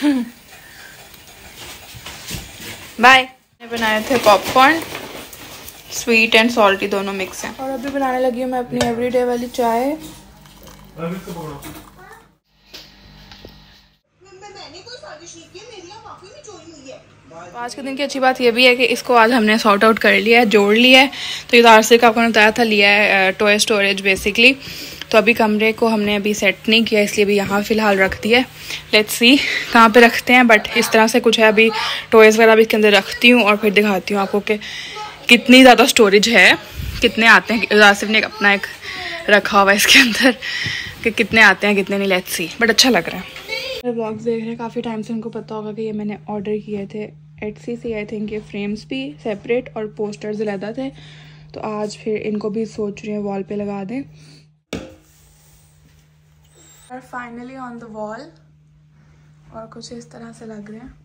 Bye बनाए थे popcorn sweet and salty दोनों मिक्स हैं। और अभी बनाने लगी हूँ मैं अपनी एवरीडे वाली चाय। आज के दिन की अच्छी बात यह भी है कि इसको आज हमने सॉर्ट आउट कर लिया है जोड़ लिया है। तो ये आर का आपको बताया था लिया है टॉय स्टोरेज बेसिकली तो अभी कमरे को हमने अभी सेट नहीं किया, इसलिए अभी यहाँ फ़िलहाल रख दिया लेट्स सी कहाँ पे रखते हैं बट इस तरह से कुछ है अभी टॉयज़ वगैरह भी इसके अंदर रखती हूँ और फिर दिखाती हूँ आपको कि कितनी ज़्यादा स्टोरेज है, कितने आते हैं आसिफ ने अपना एक रखा हुआ है इसके अंदर कि कितने आते हैं, कितने नहीं लेट्स सी बट अच्छा लग रहा है। मेरे ब्लॉग्स देख रहे हैं, काफ़ी टाइम से उनको पता होगा कि ये मैंने ऑर्डर किए थे। एटसी से आई थिंक ये फ्रेम्स भी सेपरेट और पोस्टर्स ज़्यादा थे तो आज फिर इनको भी सोच रही हैं वॉल पे लगा दें। और फाइनली ऑन द वॉल और कुछ इस तरह से लग रहे हैं।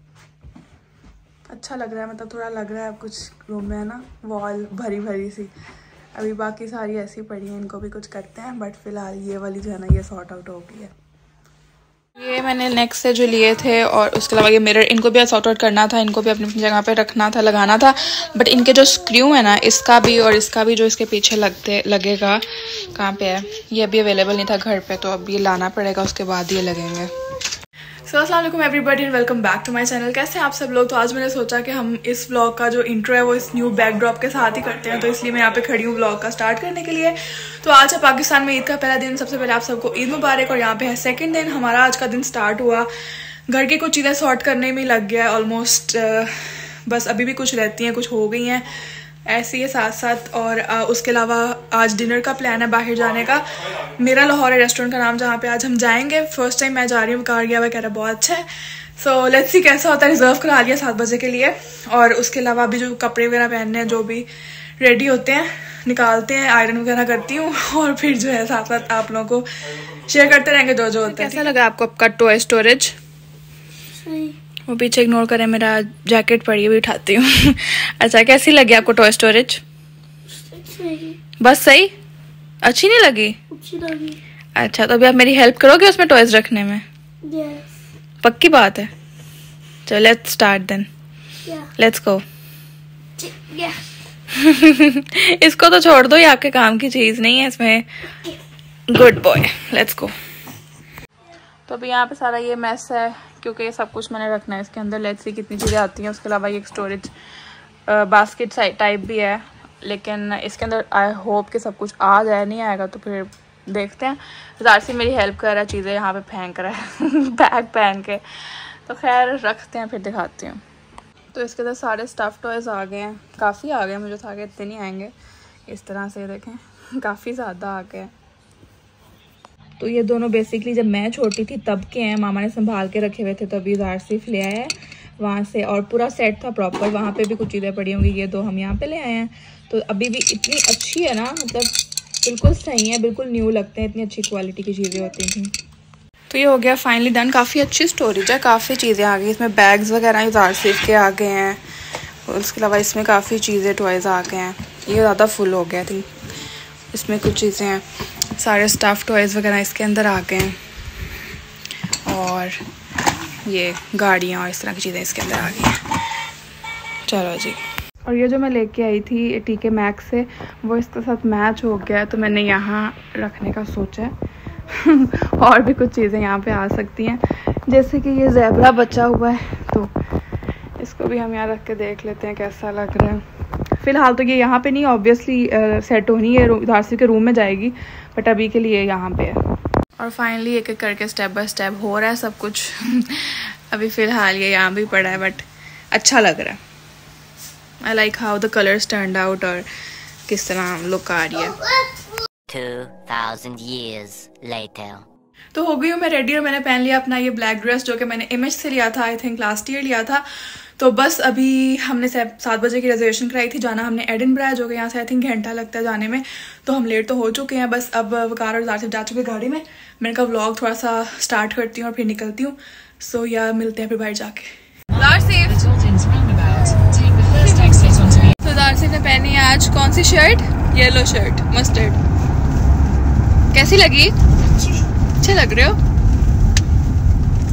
अच्छा लग रहा है मतलब थोड़ा लग रहा है अब कुछ रूम में, है ना? वॉल भरी भरी सी। अभी बाकी सारी ऐसी पड़ी हैं, इनको भी कुछ करते हैं बट फ़िलहाल ये वाली जो है ना, ये सॉर्ट आउट हो गई है। ये मैंने नेक्स्ट से जो लिए थे और उसके अलावा ये मिरर इनको भी सॉर्ट आउट करना था, इनको भी अपनी अपनी जगह पे रखना था, लगाना था। बट इनके जो स्क्रू है ना, इसका भी और इसका भी जो इसके पीछे लगते, लगेगा, कहाँ पे है? ये अभी अवेलेबल नहीं था घर पे तो अब ये लाना पड़ेगा, उसके बाद ये लगेंगे। So Aslam everybody and welcome back to my channel कैसे आप सब लोग? तो आज मैंने सोचा कि हम इस ब्लॉग का जो इंट्रो है, वो इस न्यू बैकड्रॉप के साथ ही करते हैं। तो इसलिए मैं यहाँ पे खड़ी हूँ ब्लॉग का स्टार्ट करने के लिए। तो आज है पाकिस्तान में ईद का पहला दिन। सबसे पहले आप सबको ईद मुबारक और यहाँ पे है सेकेंड दिन। हमारा आज का दिन स्टार्ट हुआ। घर की कुछ चीज़ें सॉर्ट करने में लग गया है ऑलमोस्ट बस अभी भी कुछ रहती हैं, कुछ हो गई हैं। ऐसे ही साथ साथ और आ, उसके अलावा आज डिनर का प्लान है बाहर जाने का। मेरा लाहौर है रेस्टोरेंट का नाम जहाँ पे आज हम जाएँगे। फ़र्स्ट टाइम मैं जा रही हूँ कार गया हुआ कह रहा बहुत अच्छा है। सो लेट्स सी कैसा होता है। रिज़र्व करा लिया सात बजे के लिए। और उसके अलावा अभी जो कपड़े वगैरह पहनने हैं जो भी रेडी होते हैं निकालते हैं आयरन वगैरह करती हूँ। और फिर जो है साथ साथ आप लोगों को शेयर करते रहेंगे जो जो होता है। कैसा लगा आपको आपका टॉय स्टोरेज वो पीछे इग्नोर करें, मेरा जैकेट पड़ी भी उठाती हूँ। अच्छा कैसी लगी आपको टॉय स्टोरेज बस सही? अच्छी नहीं लगी? अच्छी लगी अच्छा तो अभी आप मेरी हेल्प करोगे उसमें टॉयज रखने में? yes. पक्की बात है। चलो let's start then let's go इसको तो छोड़ दो, ये आपके काम की चीज़ नहीं है इसमें। गुड बॉय लेट्स गो तो अभी यहाँ पे सारा ये मैस है। क्योंकि ये सब कुछ मैंने रखना है इसके अंदर। लेट्स सी कितनी चीज़ें आती हैं। उसके अलावा ये एक स्टोरेज बास्केट टाइप भी है। लेकिन इसके अंदर आई होप कि सब कुछ आ जाए नहीं आएगा तो फिर देखते हैं। हज़ार जारसी मेरी हेल्प कर रहा है, चीज़ें यहाँ पे फेंक रहा है बैग पहन के। तो खैर, रखते हैं, फिर दिखाती हूँ। तो इसके अंदर सारे स्टफ़ टॉयज़ आ गए हैं। काफ़ी आ गए मुझे था कि इतने नहीं आएँगे। इस तरह से देखें, काफ़ी ज़्यादा आ गए तो ये दोनों बेसिकली जब मैं छोटी थी तब के हैं, मामा ने संभाल के रखे हुए थे तो अभी उधार सिर्फ़ ले आया है, वहाँ से और पूरा सेट था प्रॉपर वहाँ पे भी कुछ चीज़ें पड़ी होंगी, ये दो हम यहाँ पे ले आए हैं। तो अभी भी इतनी अच्छी है ना मतलब बिल्कुल सही है, बिल्कुल न्यू लगते हैं, इतनी अच्छी क्वालिटी की चीज़ें होती थी तो ये हो गया फाइनली डन काफ़ी अच्छी स्टोरेज है काफ़ी चीज़ें आ गई, इसमें बैग्स वगैरह जार सिर्फ़ के आ गए हैं उसके अलावा इसमें काफ़ी चीज़ें टॉयज़ आ गए हैं, ये ज़्यादा फुल हो गया थी इसमें कुछ चीज़ें हैं। सारे स्टाफ टॉयज़ वगैरह इसके अंदर आ गए हैं। और ये गाड़ियाँ और इस तरह की चीज़ें इसके अंदर आ गई हैं। चलो जी। और ये जो मैं लेके आई थी टी के मैक्स से, वो इसके साथ मैच हो गया तो मैंने यहाँ रखने का सोचा है। और भी कुछ चीज़ें यहाँ पे आ सकती हैं। जैसे कि ये जैबरा बचा हुआ है तो इसको भी हम यहाँ रख के देख लेते हैं, कैसा लग रहा है। फ़िलहाल तो ये यहाँ पे नहीं ऑब्वियसली सेट होनी है दारसी के रूम में जाएगी बट अभी के लिए यहाँ पे है। और फाइनली एक एक करके स्टेप बाय स्टेप हो रहा है सब कुछ। अभी फ़िलहाल ये यहाँ भी पड़ा है बट अच्छा लग रहा है। I like how the colours turn out और किस तरह लुक आ रही है। 2000 years later. तो हो गई हूँ मैं रेडी और मैंने पहन लिया अपना ये ब्लैक ड्रेस जो कि मैंने इमेज से लिया था आई थिंक लास्ट ईयर लिया था। तो बस अभी हमने सात बजे की रिजर्वेशन कराई थी जाना हमने एडन ब्राज हो गया यहाँ से आई थिंक घंटा लगता है जाने में। तो हम लेट तो हो चुके हैं बस अब वकार और जार जा चुके गाड़ी में। मैंने कहा व्लॉग थोड़ा सा स्टार्ट करती हूँ और फिर निकलती हूँ। सो या मिलते हैं फिर बाहर जाके। तो ने पहनी है आज कौन सी शर्ट येलो शर्ट मस्टर्ड कैसी लगी? अच्छे लग रहे हो।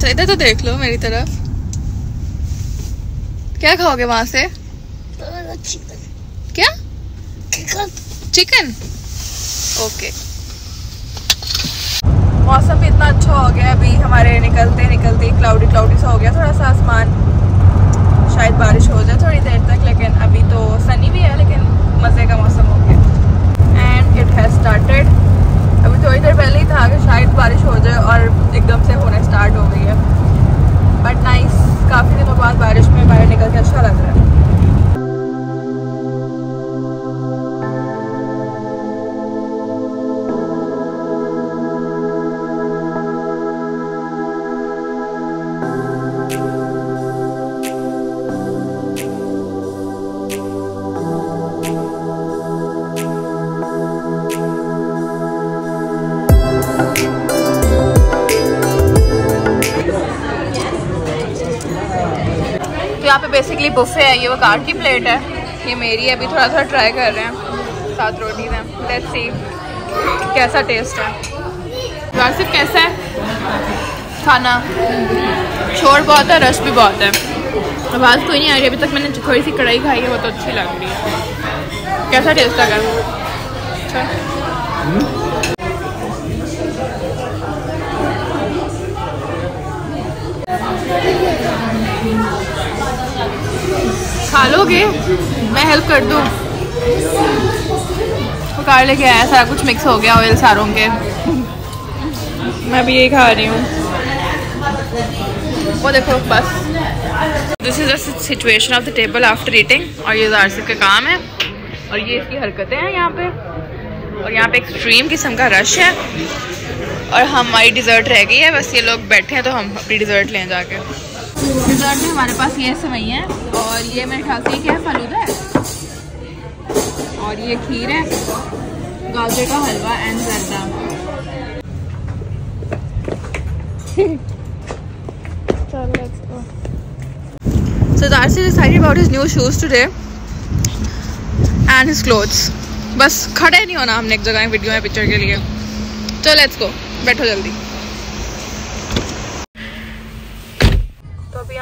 इधर तो देख लो मेरी तरफ़। क्या खाओगे वहाँ से? क्या? चिकन ओके मौसम भी इतना अच्छा हो गया अभी। हमारे निकलते निकलते क्लाउडी क्लाउडी सा हो गया। थोड़ा सा आसमान शायद बारिश हो जाए थोड़ी देर तक लेकिन अभी तो सनी भी है लेकिन मज़े का मौसम हो गया। एंड इट हैज़ स्टार्टेड थोड़ी देर पहले ही था कि शायद बारिश हो जाए और एकदम से होना स्टार्ट हो गई है। बट नाइस काफ़ी दिनों बाद बारिश में बाहर बेसिकली बुफे है, ये वो कार की प्लेट है। ये मेरी है, अभी थोड़ा थोड़ा ट्राई कर रहे हैं। साथ रोटी में। लेट्स सी कैसा टेस्ट है। वासिफ कैसा है? खाना। छोड़ बहुत है, रश भी बहुत है। आवाज़ तो नहीं आ रही, अभी तक मैंने थोड़ी सी कढ़ाई खाई है, वो तो अच्छी लग रही है। कैसा टेस्ट लगा अच्छा खा लोगे मैं हेल्प कर दूँ? कार लेके आया, सारा कुछ मिक्स हो गया ऑयल सारों के। मैं भी यही खा रही हूँ। वो देखो, बस। This is the situation of the table after eating और ये जारसिफ का काम है। और ये इसकी हरकतें हैं यहाँ पे। और यहाँ पे एक्सट्रीम किस्म का रश है। और हमारी डिज़र्ट रह गई है। बस ये लोग बैठे हैं तो हम अपनी डिज़र्ट लें जाके। डिज़र्ट में हमारे पास ये सवई है। और ये मेरे ख्याल से क्या है? फलूदा है? और ये खीर है। गाजर का हलवा एंड जर्दा। So Darcy decided about his new shoes today and his clothes. बस खड़े नहीं होना हमने एक जगह वीडियो में पिक्चर के लिए। चलो लेट्स गो बैठो जल्दी।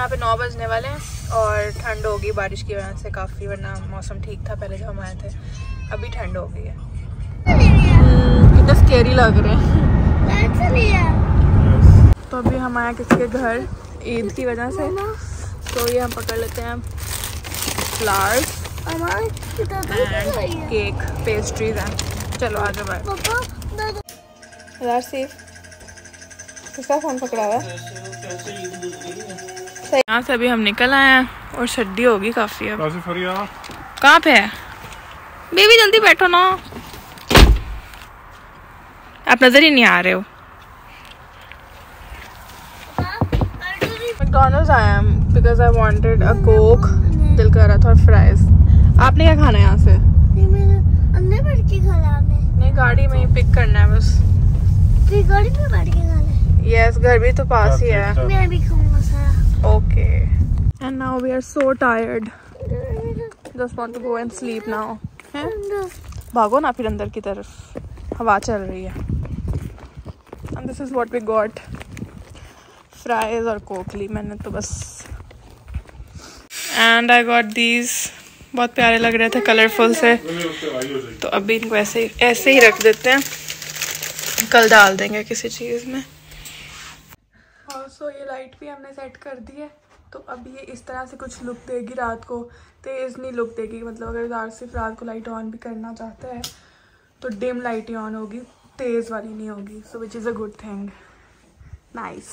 यहाँ पे नौ बजने वाले हैं और ठंड होगी बारिश की वजह से काफ़ी, वरना मौसम ठीक था पहले जब हम आए थे। अभी ठंड हो गई है। कितना स्केरी लग रहे हैं। तो अभी हम आए किसके घर, ईद की वजह से। तो ये हम पकड़ लेते हैं फ्लावर्स केक पेस्ट्रीज हैं चलो आगे बढ़। किसका फ़ोन पकड़ा हुआ है? यहाँ से अभी हम निकल आए हैं और सर्दी होगी काफ़ी अब। कहाँ पे है? बेबी जल्दी बैठो ना। आप नज़र ही नहीं आ रहे हो। मैकडोनल्ड्स हैं because I wanted a Coke दिल कर रहा था और फ्राइज आपने क्या खाना है यहाँ से? नहीं गाड़ी में ही पिक करना है बस। गाड़ी में बैठ के खाना है यस घर भी तो पास ही है। मैं भी खाऊँगा। Okay and now we are so tired just want to go and sleep now भागो ना फिर अंदर की तरफ़ हवा चल रही है and this is what we got fries और कोकली मैंने तो बस and I got these बहुत प्यारे लग रहे थे कलरफुल से तो अभी इनको ऐसे ही ऐसे ही रख देते हैं कल डाल देंगे किसी चीज़ में सो ये लाइट भी हमने सेट कर दी है। तो अब ये इस तरह से कुछ लुक देगी रात को। तेज़ नहीं लुक देगी मतलब अगर सिर्फ़ रात को लाइट ऑन भी करना चाहता है तो डिम लाइट ही ऑन होगी, तेज़ वाली नहीं होगी। So which is a good thing nice